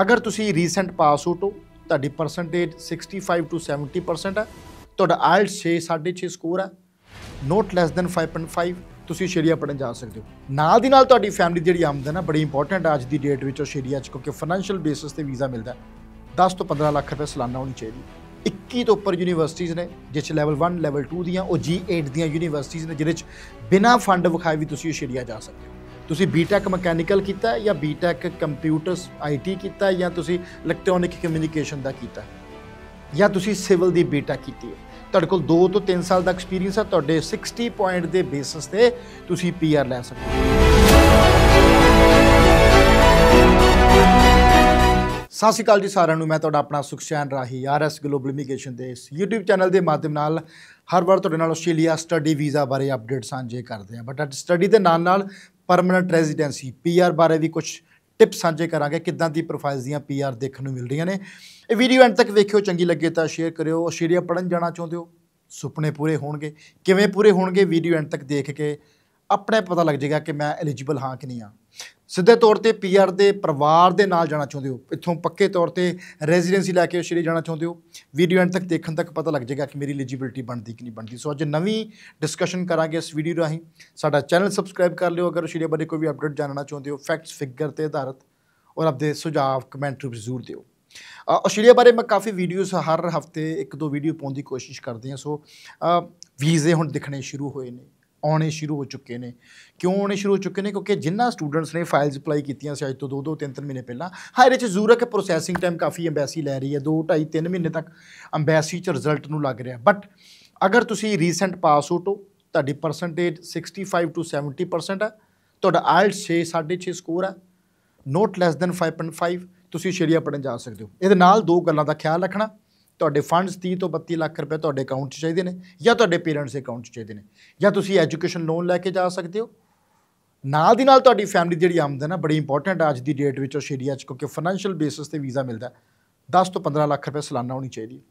ਅਗਰ ਤੁਸੀਂ recent pass out ਹੋ, ਤੁਹਾਡੀ ਪਰਸੈਂਟੇਜ 65 ਟੂ 70% ਹੈ, ਤੁਹਾਡਾ ਆਇਲਟਸ 6 6.5 ਸਕੋਰ ਹੈ ਨੋਟ ਲੈਸ ਦੈਨ 5.5 ਤੁਸੀਂ ਆਸਟ੍ਰੇਲੀਆ ਪੜਨ ਜਾ ਸਕਦੇ ਹੋ। ਨਾਲ ਦੀ ਨਾਲ ਤੁਹਾਡੀ ਫੈਮਿਲੀ ਜਿਹੜੀ ਆਮਦਨ ਹੈ, ਬੜੀ ਇੰਪੋਰਟੈਂਟ ਹੈ ਅੱਜ ਦੀ ਡੇਟ ਵਿੱਚ ਆਸਟ੍ਰੇਲੀਆ 'ਚ, ਕਿਉਂਕਿ ਫਾਈਨੈਂਸ਼ੀਅਲ ਬੇਸਿਸ ਤੇ ਵੀਜ਼ਾ ਮਿਲਦਾ ਹੈ। 10 ਤੋਂ 15 ਲੱਖ ਰੁਪਏ ਸਾਲਾਨਾ ਹੋਣੀ ਚਾਹੀਦੀ 21 ਤੋਂ ਉੱਪਰ ਯੂਨੀਵਰਸਿਟੀਆਂ ਨੇ, ਜਿਸ 'ਚ ਲੈਵਲ 1 ਲੈਵਲ 2 ਦੀਆਂ, ਉਹ G8 ਦੀਆਂ ਯੂਨੀਵਰਸਿਟੀਆਂ ਨੇ, ਜਿਹਦੇ 'ਚ ਬਿਨਾਂ ਫੰਡ ਵਿਖਾਏ ਵੀ ਤੁਸੀਂ ਆਸਟ੍ਰੇਲੀਆ ਜਾ ਸਕਦੇ ਹੋ। ਤੁਸੀਂ ਬੀਟੈਕ ਮਕੈਨੀਕਲ ਕੀਤਾ ਹੈ ਜਾਂ ਬੀਟੈਕ ਕੰਪਿਊਟਰਸ ਆਈਟੀ ਕੀਤਾ ਜਾਂ ਤੁਸੀਂ ਇਲੈਕਟ੍ਰੋਨਿਕ ਕਮਿਊਨੀਕੇਸ਼ਨ ਦਾ ਕੀਤਾ ਜਾਂ ਤੁਸੀਂ ਸਿਵਲ ਦੀ ਬੀਟੈਕ ਕੀਤੀ ਹੈ? ਤੁਹਾਡੇ ਕੋਲ 2 ਤੋਂ 3 ਸਾਲ ਦਾ ਐਕਸਪੀਰੀਅੰਸ ਹੈ, ਤੁਹਾਡੇ 60 ਪੁਆਇੰਟ ਦੇ ਬੇਸਿਸ ਤੇ ਤੁਸੀਂ ਪੀਆਰ ਲੈ ਸਕਦੇ ਹੋ। ਸਤਿ ਸ਼੍ਰੀ ਅਕਾਲ ਜੀ ਸਾਰਿਆਂ ਨੂੰ। ਮੈਂ ਤੁਹਾਡਾ ਆਪਣਾ ਸੁਖਚੈਨ ਰਾਹੀ ਆਰਐਸ ਗਲੋਬਲ ਇਮੀਗ੍ਰੇਸ਼ਨ ਦੇ ਇਸ YouTube ਚੈਨਲ ਦੇ ਮਾਧਿਅਮ ਨਾਲ ਹਰ ਵਾਰ ਤੁਹਾਡੇ ਨਾਲ ਆਸਟ੍ਰੇਲੀਆ ਸਟੱਡੀ ਵੀਜ਼ਾ ਬਾਰੇ ਅਪਡੇਟ ਸਾਂਝੇ ਕਰਦੇ ਹਾਂ। ਬਟ ਅੱਜ ਸਟੱਡੀ ਦੇ ਨਾਲ ਨਾਲ ਪਰਮਨੈਂਟ ਰੈਜ਼ੀਡੈਂਸੀ ਪੀਆਰ ਬਾਰੇ ਵੀ ਕੁਝ ਟਿਪਸ ਸਾਂਝੇ ਕਰਾਂਗੇ, ਕਿੱਦਾਂ ਦੀ ਪ੍ਰੋਫਾਈਲਸ ਦੀਆਂ ਪੀਆਰ ਦੇਖਣ ਨੂੰ ਮਿਲ ਰਹੀਆਂ ਨੇ। ਇਹ ਵੀਡੀਓ ਐਂਡ ਤੱਕ ਵੇਖਿਓ, ਚੰਗੀ ਲੱਗੇ ਤਾਂ ਸ਼ੇਅਰ ਕਰਿਓ। ਆਸਟ੍ਰੇਲੀਆ ਪੜਨ ਜਾਣਾ ਚਾਹੁੰਦੇ ਹੋ, ਸੁਪਨੇ ਪੂਰੇ ਹੋਣਗੇ। ਕਿਵੇਂ ਪੂਰੇ ਹੋਣਗੇ ਵੀਡੀਓ ਐਂਡ ਤੱਕ ਦੇਖ ਕੇ ਆਪਣੇ ਪਤਾ ਲੱਗ ਜਾਏਗਾ ਕਿ ਮੈਂ ਐਲੀਜੀਬਲ ਹਾਂ ਕਿ ਨਹੀਂ ਹਾਂ। ਸਿੱਧੇ ਤੌਰ ਤੇ ਪੀਆਰ ਦੇ ਪਰਿਵਾਰ ਦੇ ਨਾਲ ਜਾਣਾ ਚਾਹੁੰਦੇ ਹੋ। ਇੱਥੋਂ ਪੱਕੇ ਤੌਰ ਤੇ ਰੈਜ਼ੀਡੈਂਸੀ ਲੈ ਕੇ ਆਸਟ੍ਰੇਲੀਆ ਜਾਣਾ ਚਾਹੁੰਦੇ ਹੋ। ਵੀਡੀਓ ਐਂਡ ਤੱਕ ਦੇਖਣ ਤੱਕ ਪਤਾ ਲੱਗ ਜਾਏਗਾ ਕਿ ਮੇਰੀ ਐਲੀਜੀਬਿਲਟੀ ਬਣਦੀ ਕਿ ਨਹੀਂ ਬਣਦੀ। ਸੋ ਅੱਜ ਨਵੀਂ ਡਿਸਕਸ਼ਨ ਕਰਾਂਗੇ ਇਸ ਵੀਡੀਓ ਰਾਹੀਂ। ਸਾਡਾ ਚੈਨਲ ਸਬਸਕ੍ਰਾਈਬ ਕਰ ਲਿਓ ਅਗਰ ਆਸਟ੍ਰੇਲੀਆ ਬਾਰੇ ਕੋਈ ਵੀ ਅਪਡੇਟ ਜਾਣਨਾ ਚਾਹੁੰਦੇ ਹੋ। ਫੈਕਟਸ ਫਿਗਰ ਤੇ ਆਧਾਰਿਤ। ਔਰ ਆਪਦੇ ਸੁਝਾਅ ਕਮੈਂਟ ਰੂਪ ਜ਼ਰੂਰ ਦਿਓ। ਆਸਟ੍ਰੇਲੀਆ ਬਾਰੇ ਮੈਂ ਕਾਫੀ ਵੀਡੀਓਜ਼ ਹਰ ਹਫ਼ਤੇ ਇੱਕ ਦੋ ਵੀਡੀਓ ਪਾਉਣ ਦੀ ਕੋਸ਼ਿਸ਼ ਕਰਦੇ ਹਾਂ। ਸੋ ਵੀਜ਼ੇ ਹੁਣ ਦਿਖਣੇ ਸ਼ੁਰੂ ਹੋਏ ਨੇ। ਆਉਣੇ ਸ਼ੁਰੂ ਹੋ ਚੁੱਕੇ ਨੇ। ਕਿਉਂ ਆਉਣੇ ਸ਼ੁਰੂ ਹੋ ਚੁੱਕੇ ਨੇ? ਕਿਉਂਕਿ ਜਿੰਨਾ ਸਟੂਡੈਂਟਸ ਨੇ ਫਾਈਲਸ ਅਪਲਾਈ ਕੀਤੀਆਂ ਸੀ ਅੱਜ ਤੋਂ 2-2 3-3 ਮਹੀਨੇ ਪਹਿਲਾਂ ਹਾਂ ਇਹਦੇ ਚ ਜ਼ਰੂਰ ਹੈ ਕਿ ਪ੍ਰੋਸੈਸਿੰਗ ਟਾਈਮ ਕਾਫੀ ਐਮਬੈਸੀ ਲੈ ਰਹੀ ਹੈ 2 2.5 3 ਮਹੀਨੇ ਤੱਕ ਐਮਬੈਸੀ ਚ ਰਿਜ਼ਲਟ ਨੂੰ ਲੱਗ ਰਿਹਾ। ਬਟ ਅਗਰ ਤੁਸੀਂ ਰੀਸੈਂਟ ਪਾਸ ਆਊਟ ਹੋ, ਤੁਹਾਡੀ ਪਰਸੈਂਟੇਜ 65 ਟੂ 70% ਹੈ ਤੁਹਾਡਾ ਆਇਲਟਸ 6 6.5 ਸਕੋਰ ਹੈ ਨੋਟ ਲੈਸ ਦੈਨ 5.5 ਤੁਸੀਂ ਆਸਟ੍ਰੇਲੀਆ ਪੜਨ ਜਾ ਸਕਦੇ ਹੋ। ਇਹਦੇ ਨਾਲ ਦੋ ਗੱਲਾਂ ਦਾ ਖਿਆਲ ਰੱਖਣਾ। ਤੁਹਾਡੇ ਫੰਡਸ 30 ਤੋਂ 32 ਲੱਖ ਰੁਪਏ ਤੁਹਾਡੇ ਅਕਾਊਂਟ 'ਚ ਚਾਹੀਦੇ ਨੇ ਜਾਂ ਤੁਹਾਡੇ ਪੇਰੈਂਟਸ ਦੇ ਅਕਾਊਂਟ 'ਚ ਚਾਹੀਦੇ ਨੇ ਜਾਂ ਤੁਸੀਂ ਐਜੂਕੇਸ਼ਨ ਲੋਨ ਲੈ ਕੇ ਜਾ ਸਕਦੇ ਹੋ। ਨਾਲ ਦੀ ਨਾਲ ਤੁਹਾਡੀ ਫੈਮਿਲੀ ਜਿਹੜੀ ਆਮਦਨ ਹੈ ਬੜੀ ਇੰਪੋਰਟੈਂਟ ਅੱਜ ਦੀ ਡੇਟ ਵਿੱਚ ਆਸਟ੍ਰੇਲੀਆ 'ਚ, ਕਿਉਂਕਿ ਫਾਈਨੈਂਸ਼ੀਅਲ ਬੇਸਿਸ ਤੇ ਵੀਜ਼ਾ ਮਿਲਦਾ ਹੈ। 10 ਤੋਂ 15 ਲੱਖ ਰੁਪਏ ਸਾਲਾਨਾ ਹੋਣੀ ਚਾਹੀਦੀ ਹੈ।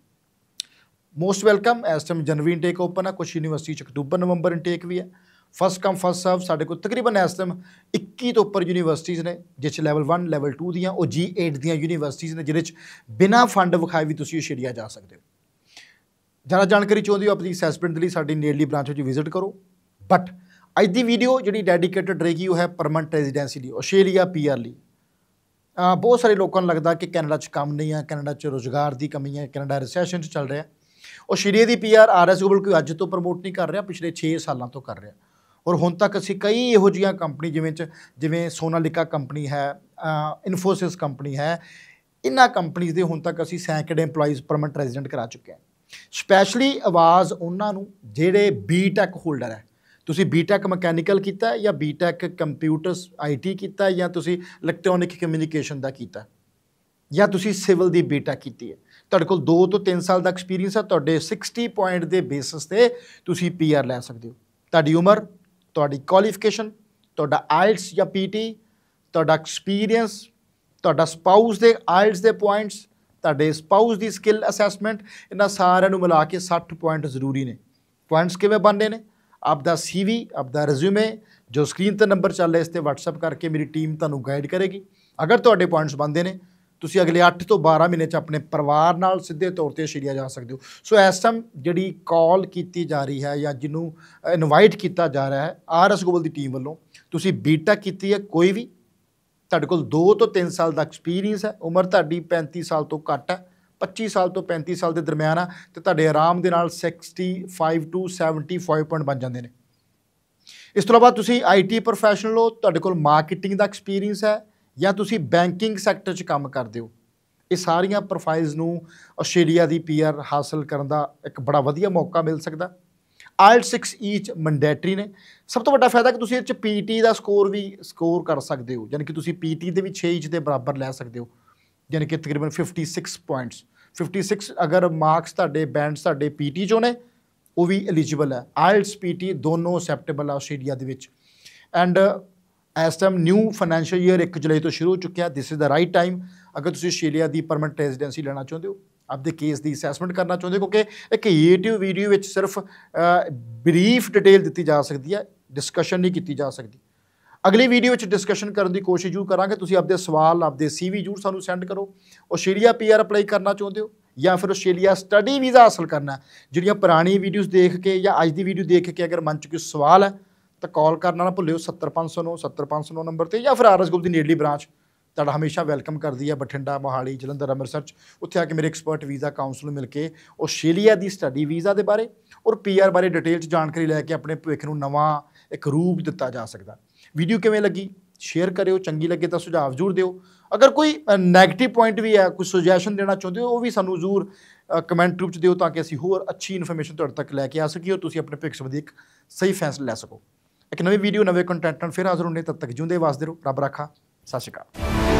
ਮੋਸਟ ਵੈਲਕਮ ਇਸ ਟਾਈਮ ਜਨਵਰੀ ਇਨਟੇਕ ਓਪਨ ਹੈ ਕੁਝ ਯੂਨੀਵਰਸਿਟੀ 'ਚ ਅਕਤੂਬਰ, ਨਵੰਬਰ ਇਨਟੇਕ ਵੀ ਹੈ। ਫਸਟ ਕਮ ਫਸਟ ਸਰਵ ਸਾਡੇ ਕੋਲ ਤਕਰੀਬਨ ਇਸ ਟਾਈਮ 21 ਤੋਂ ਉੱਪਰ ਯੂਨੀਵਰਸਿਟੀਆਂ ਨੇ, ਜਿਸ 'ਚ ਲੈਵਲ 1 ਲੈਵਲ 2 ਦੀਆਂ, ਉਹ G8 ਦੀਆਂ ਯੂਨੀਵਰਸਿਟੀਆਂ ਨੇ, ਜਿਹਦੇ 'ਚ ਬਿਨਾਂ ਫੰਡ ਵਿਖਾਏ ਵੀ ਤੁਸੀਂ ਆਸਟ੍ਰੇਲੀਆ ਜਾ ਸਕਦੇ ਹੋ। ਜ਼ਿਆਦਾ ਜਾਣਕਾਰੀ ਚਾਹੁੰਦੇ ਹੋ ਆਪਣੀ ਅਸੈਸਮੈਂਟ ਦੇ ਲਈ, ਸਾਡੀ ਨੇੜਲੀ ਬ੍ਰਾਂਚ ਵਿੱਚ ਵਿਜ਼ਿਟ ਕਰੋ। ਬਟ ਅੱਜ ਦੀ ਵੀਡੀਓ ਜਿਹੜੀ ਡੈਡੀਕੇਟਡ ਰਹੇਗੀ, ਉਹ ਹੈ ਪਰਮਨੈਂਟ ਰੈਜ਼ੀਡੈਂਸੀ ਲਈ, ਆਸਟ੍ਰੇਲੀਆ ਪੀਆਰ ਲਈ। ਬਹੁਤ ਸਾਰੇ ਲੋਕਾਂ ਨੂੰ ਲੱਗਦਾ ਕਿ ਕੈਨੇਡਾ 'ਚ ਕੰਮ ਨਹੀਂ ਹੈ ਕੈਨੇਡਾ 'ਚ ਰੋਜ਼ਗਾਰ ਦੀ ਕਮੀ ਹੈ ਕੈਨੇਡਾ ਰਿਸੈਸ਼ਨ 'ਚ ਚੱਲ ਰਿਹਾ। ਆਸਟ੍ਰੇਲੀਆ ਦੀ ਪੀਆਰ ਆਰਐਸ ਗਲੋਬਲ ਕੋਈ ਅੱਜ ਤੋਂ ਪ੍ਰਮੋਟ ਨਹੀਂ ਕਰ ਰਿਹਾ, ਪਿਛਲੇ 6 ਸਾਲਾਂ ਤੋਂ ਕਰ ਰਿਹਾ। ਔਰ ਹੁਣ ਤੱਕ ਅਸੀਂ ਕਈ ਇਹੋ ਜਿਹੀਆਂ ਕੰਪਨੀ ਜਿਵੇਂ ਚ, ਜਿਵੇਂ ਸੋਨਾਲਿਕਾ ਕੰਪਨੀ ਹੈ ਇਨਫੋਸਿਸ ਕੰਪਨੀ ਹੈ, ਇਹਨਾਂ ਕੰਪਨੀਆਂ ਦੇ ਹੁਣ ਤੱਕ ਅਸੀਂ ਸੈਂਕੜੇ EMPLOYEES ਪਰਮਨੈਂਟ ਰੈਜ਼ੀਡੈਂਟ ਕਰਾ ਚੁੱਕੇ ਹਾਂ। ਸਪੈਸ਼ਲੀ ਆਵਾਜ਼ ਉਹਨਾਂ ਨੂੰ ਜਿਹੜੇ ਬੀਟੈਕ ਹੋਲਡਰ ਹੈ। ਤੁਸੀਂ ਬੀਟੈਕ ਮਕੈਨੀਕਲ ਕੀਤਾ ਹੈ ਜਾਂ ਬੀਟੈਕ ਕੰਪਿਊਟਰਸ ਆਈਟੀ ਕੀਤਾ ਜਾਂ ਤੁਸੀਂ ਇਲੈਕਟ੍ਰੋਨਿਕ ਕਮਿਊਨੀਕੇਸ਼ਨ ਦਾ ਕੀਤਾ ਜਾਂ ਤੁਸੀਂ ਸਿਵਲ ਦੀ ਬੀਟੈਕ ਕੀਤੀ ਹੈ? ਤੁਹਾਡੇ ਕੋਲ 2 ਤੋਂ 3 ਸਾਲ ਦਾ ਐਕਸਪੀਰੀਅੰਸ ਹੈ, ਤੁਹਾਡੇ 60 ਪੁਆਇੰਟ ਦੇ ਬੇਸਿਸ ਤੇ ਤੁਸੀਂ ਪੀਆਰ ਲੈ ਸਕਦੇ ਹੋ। ਤੁਹਾਡੀ ਉਮਰ ਤੁਹਾਡੀ ਕੁਆਲੀਫਿਕੇਸ਼ਨ ਤੁਹਾਡਾ ਆਇਲਸ ਜਾਂ ਪੀਟੀ ਤੁਹਾਡਾ ਐਕਸਪੀਰੀਅੰਸ ਤੁਹਾਡਾ ਸਪਾਊਸ ਦੇ ਆਇਲਸ ਦੇ ਪੁਆਇੰਟਸ ਤੁਹਾਡੇ ਸਪਾਊਸ ਦੀ ਸਕਿੱਲ ਅਸੈਸਮੈਂਟ ਇਹਨਾਂ ਸਾਰਿਆਂ ਨੂੰ ਮਿਲਾ ਕੇ 60 ਪੁਆਇੰਟ ਜ਼ਰੂਰੀ ਨੇ। ਪੁਆਇੰਟਸ ਕਿਵੇਂ ਬਣਦੇ ਨੇ? ਆਪਦਾ ਸੀਵੀ ਆਪਦਾ ਰਿਜ਼ਿਊਮੇ ਜੋ ਸਕਰੀਨ ਤੇ ਨੰਬਰ ਚੱਲ ਰਿਹਾ, ਇਸ ਤੇ WhatsApp ਕਰਕੇ ਮੇਰੀ ਟੀਮ ਤੁਹਾਨੂੰ ਗਾਈਡ ਕਰੇਗੀ। ਅਗਰ ਤੁਹਾਡੇ ਪੁਆਇੰਟਸ ਬਣਦੇ ਨੇ ਤੁਸੀਂ ਅਗਲੇ 8 ਤੋਂ 12 ਮਹੀਨੇ ਚ ਆਪਣੇ ਪਰਿਵਾਰ ਨਾਲ ਸਿੱਧੇ ਤੌਰ ਤੇ ਆਸਟ੍ਰੇਲੀਆ ਜਾ ਸਕਦੇ ਹੋ। ਸੋ ਇਸ ਟਾਈਮ ਜਿਹੜੀ ਕਾਲ ਕੀਤੀ ਜਾ ਰਹੀ ਹੈ ਜਾਂ ਜਿਹਨੂੰ ਇਨਵਾਈਟ ਕੀਤਾ ਜਾ ਰਿਹਾ ਹੈ ਆਰਐਸ ਗੋਬਲ ਦੀ ਟੀਮ ਵੱਲੋਂ, ਤੁਸੀਂ ਬੀਟੈਕ ਕੀਤੀ ਹੈ ਕੋਈ ਵੀ? ਤੁਹਾਡੇ ਕੋਲ 2 ਤੋਂ 3 ਸਾਲ ਦਾ ਐਕਸਪੀਰੀਅੰਸ ਹੈ, ਉਮਰ ਤੁਹਾਡੀ 35 ਸਾਲ ਤੋਂ ਘੱਟ ਹੈ 25 ਸਾਲ ਤੋਂ 35 ਸਾਲ ਦੇ ਦਰਮਿਆਨ ਆ, ਤੇ ਤੁਹਾਡੇ ਆਰਾਮ ਦੇ ਨਾਲ 65 ਟੂ 75 ਪੁਆਇੰਟ ਬਣ ਜਾਂਦੇ ਨੇ। ਇਸ ਤੋਂ ਇਲਾਵਾ ਤੁਸੀਂ ਆਈਟੀ ਪ੍ਰੋਫੈਸ਼ਨਲ ਹੋ, ਤੁਹਾਡੇ ਕੋਲ ਮਾਰਕੀਟਿੰਗ ਦਾ ਐਕਸਪੀਰੀਅੰਸ ਹੈ ਜਾਂ ਤੁਸੀਂ ਬੈਂਕਿੰਗ ਸੈਕਟਰ 'ਚ ਕੰਮ ਕਰਦੇ ਹੋ, ਇਹ ਸਾਰੀਆਂ ਪ੍ਰੋਫਾਈਲਸ ਨੂੰ ਆਸਟ੍ਰੇਲੀਆ ਦੀ ਪੀਆਰ ਹਾਸਲ ਕਰਨ ਦਾ ਇੱਕ ਬੜਾ ਵਧੀਆ ਮੌਕਾ ਮਿਲ ਸਕਦਾ। ਆਇਲ 6 ਈਚ ਮੈਂਡੇਟਰੀ ਨੇ। ਸਭ ਤੋਂ ਵੱਡਾ ਫਾਇਦਾ ਕਿ ਤੁਸੀਂ ਇਹ 'ਚ ਪੀਟੀ ਦਾ ਸਕੋਰ ਵੀ ਸਕੋਰ ਕਰ ਸਕਦੇ ਹੋ, ਯਾਨੀ ਕਿ ਤੁਸੀਂ ਪੀਟੀ ਦੇ ਵੀ 6 ਈਚ ਦੇ ਬਰਾਬਰ ਲੈ ਸਕਦੇ ਹੋ, ਯਾਨੀ ਕਿ ਤਕਰੀਬਨ 56 ਪੁਆਇੰਟਸ 56 ਅਗਰ ਮਾਰਕਸ ਤੁਹਾਡੇ ਬੈਂਡਸ ਤੁਹਾਡੇ ਪੀਟੀ ਚੋਂ ਨੇ, ਉਹ ਵੀ ਐਲੀਜੀਬਲ ਹੈ। ਆਇਲਟਸ ਪੀਟੀ ਦੋਨੋਂ ਅਸੈਪਟੇਬਲ ਆ ਆਸਟ੍ਰੇਲੀਆ ਦੇ ਵਿੱਚ। ਐਂਡ ਇਸ ਟਾਈਮ ਨਿਊ ਫਾਈਨੈਂਸ਼ੀਅਲ ਈਅਰ 1 ਜੁਲਾਈ ਤੋਂ ਸ਼ੁਰੂ ਹੋ ਚੁੱਕਿਆ। This is the right time ਅਗਰ ਤੁਸੀਂ ਆਸਟ੍ਰੇਲੀਆ ਦੀ ਪਰਮਨੈਂਟ ਰੈਜ਼ੀਡੈਂਸੀ ਲੈਣਾ ਚਾਹੁੰਦੇ ਹੋ, ਆਪਦੇ ਕੇਸ ਦੀ ਅਸੈਸਮੈਂਟ ਕਰਨਾ ਚਾਹੁੰਦੇ ਹੋ, ਕਿਉਂਕਿ ਇੱਕ YouTube ਵੀਡੀਓ ਵਿੱਚ ਸਿਰਫ ਬਰੀਫ ਡਿਟੇਲ ਦਿੱਤੀ ਜਾ ਸਕਦੀ ਹੈ। ਡਿਸਕਸ਼ਨ ਨਹੀਂ ਕੀਤੀ ਜਾ ਸਕਦੀ। ਅਗਲੀ ਵੀਡੀਓ ਵਿੱਚ ਡਿਸਕਸ਼ਨ ਕਰਨ ਦੀ ਕੋਸ਼ਿਸ਼ ਜ਼ਰੂਰ ਕਰਾਂਗੇ। ਤੁਸੀਂ ਆਪਦੇ ਸਵਾਲ, ਆਪਦੇ ਸੀਵੀ ਜ਼ਰੂਰ ਸਾਨੂੰ ਸੈਂਡ ਕਰੋ। ਆਸਟ੍ਰੇਲੀਆ ਪੀਆਰ ਅਪਲਾਈ ਕਰਨਾ ਚਾਹੁੰਦੇ ਹੋ ਜਾਂ ਫਿਰ ਆਸਟ੍ਰੇਲੀਆ ਸਟੱਡੀ ਵੀਜ਼ਾ ਹਾਸਲ ਕਰਨਾ ਜਿਹੜੀਆਂ ਪੁਰਾਣੀ ਵੀਡੀਓਜ਼ ਦੇਖ ਕੇ ਜਾਂ ਅੱਜ ਦੀ ਵੀਡੀਓ ਦੇਖ ਕੇ ਅਗਰ ਮਨ 'ਚ ਕੋਈ ਸਵਾਲ ਹੈ ਤਾਂ ਕਾਲ ਕਰਨਾ ਨਾ ਭੁੱਲਿਓ 70509 70509 ਨੰਬਰ ਤੇ, ਜਾਂ ਫਿਰ ਆਰਐਸ ਗਰੁੱਪ ਦੀ ਨੇੜਲੀ ਬ੍ਰਾਂਚ ਤੁਹਾਡਾ ਹਮੇਸ਼ਾ ਵੈਲਕਮ ਕਰਦੀ ਹੈ ਬਠਿੰਡਾ, ਮੋਹਾਲੀ, ਜਲੰਧਰ, ਅੰਮ੍ਰਿਤਸਰ 'ਚ। ਉੱਥੇ ਆ ਕੇ ਮੇਰੇ ਐਕਸਪਰਟ ਵੀਜ਼ਾ ਕਾਉਂਸਲ ਨੂੰ ਮਿਲ ਕੇ ਆਸਟ੍ਰੇਲੀਆ ਦੀ ਸਟੱਡੀ ਵੀਜ਼ਾ ਦੇ ਬਾਰੇ ਔਰ ਪੀਆਰ ਬਾਰੇ ਡਿਟੇਲ 'ਚ ਜਾਣਕਾਰੀ ਲੈ ਕੇ ਆਪਣੇ ਭਵਿੱਖ ਨੂੰ ਨਵਾਂ ਇੱਕ ਰੂਪ ਦਿੱਤਾ ਜਾ ਸਕਦਾ। ਵੀਡੀਓ ਕਿਵੇਂ ਲੱਗੀ? ਸ਼ੇਅਰ ਕਰਿਓ, ਚੰਗੀ ਲੱਗੇ ਤਾਂ ਸੁਝਾਅ ਜ਼ਰੂਰ ਦਿਓ। ਅਗਰ ਕੋਈ ਨੈਗੇਟਿਵ ਪੁਆਇੰਟ ਵੀ ਹੈ, ਕੋਈ ਸੁਜੈਸ਼ਨ ਦੇਣਾ ਚਾਹੁੰਦੇ ਹੋ, ਉਹ ਵੀ ਸਾਨੂੰ ਜ਼ਰੂਰ ਕਮੈਂਟ ਰੂਪ ਚ ਦਿਓ ਤਾਂ ਕਿ ਅਸੀਂ ਹੋਰ ਅੱਛੀ ਇਨਫੋਰਮੇਸ਼ਨ ਤੁਹਾਡੇ ਤੱਕ ਲੈ ਕੇ ਆ ਸਕੀਏ ਔਰ ਤੁਸੀਂ ਆਪਣੇ ਭਵਿੱਖ ਸੰਬੰਧੀ ਇੱਕ ਸਹੀ ਫੈਸਲਾ ਲੈ ਸਕੋ। ਇੱਕ ਨਵੀਂ ਵੀਡੀਓ ਨਵੇਂ ਕੰਟੈਂਟ ਨਾਲ ਫਿਰ ਹਾਜ਼ਰ ਹੋਣੇ ਤਦ ਤੱਕ ਜਿਉਂਦੇ ਵਾਸਦੇ ਰਹੋ। ਰੱਬ ਰਾਖਾ। ਸਤਿ ਸ਼੍ਰੀ ਅਕਾਲ।